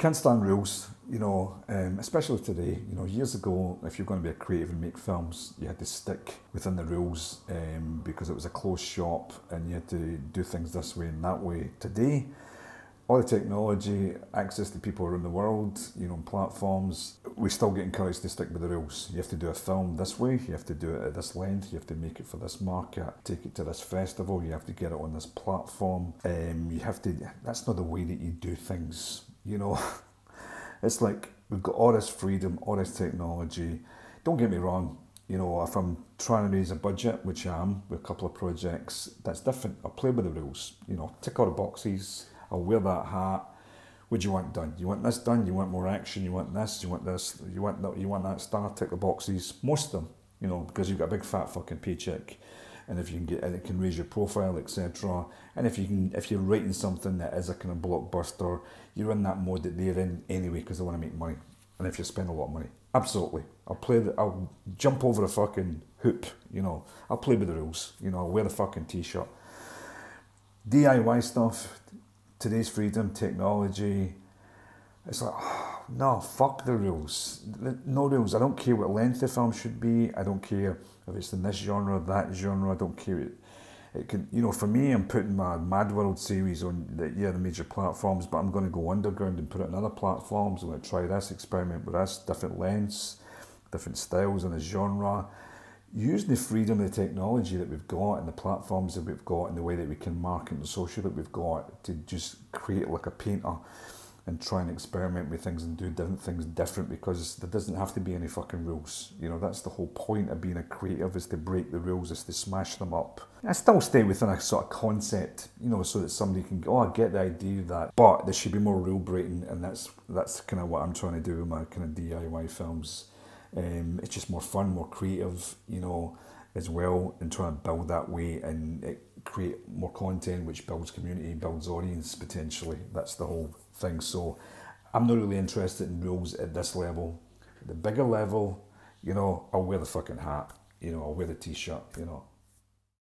can't stand rules, you know, um, especially today. You know, years ago, if you're going to be a creative and make films, you had to stick within the rules um, because it was a closed shop and you had to do things this way and that way. Today, all the technology, access to people around the world, you know, platforms, we still get encouraged to stick with the rules. You have to do a film this way, you have to do it at this length, you have to make it for this market, take it to this festival, you have to get it on this platform. Um, you have to, that's not the way that you do things, you know. it's like we've got all this freedom, all this technology. Don't get me wrong, you know, if I'm trying to raise a budget, which I am with a couple of projects, that's different. I'll play with the rules, you know, tick all the boxes I'll wear that hat. Do you want done? You want this done? You want more action? You want this? You want this? You want that? You want that star? Tick the boxes. Most of them, you know, because you've got a big fat fucking paycheck, and if you can get, and it can raise your profile, etc. And if you can, if you're writing something that is a kind of blockbuster, you're in that mode that they're in anyway because they want to make money. And if you spend a lot of money, absolutely, I'll play the, I'll jump over a fucking hoop, you know. I'll play with the rules, you know. I'll wear the fucking t-shirt. DIY stuff, today's freedom, technology. It's like, oh, no, fuck the rules. No rules. I don't care what length the film should be. I don't care if it's in this genre, that genre. I don't care. It, it can, you know, for me, I'm putting my Mad World series on the, yeah, the major platforms, but I'm going to go underground and put it on other platforms. I'm going to try this, experiment with this, different lengths, different styles in a genre using the freedom of the technology that we've got and the platforms that we've got and the way that we can market and social that we've got to just create like a painter and try and experiment with things and do different things different because there doesn't have to be any fucking rules. You know, that's the whole point of being a creative is to break the rules, is to smash them up. I still stay within a sort of concept, you know, so that somebody can go, oh, I get the idea of that. But there should be more rule breaking and that's that's kind of what I'm trying to do with my kind of DIY films um, it's just more fun, more creative, you know, as well, and trying to build that way and it, create more content, which builds community, builds audience potentially. That's the whole thing. So I'm not really interested in rules at this level. The bigger level, you know, I'll wear the fucking hat, you know, I'll wear the t-shirt, you know.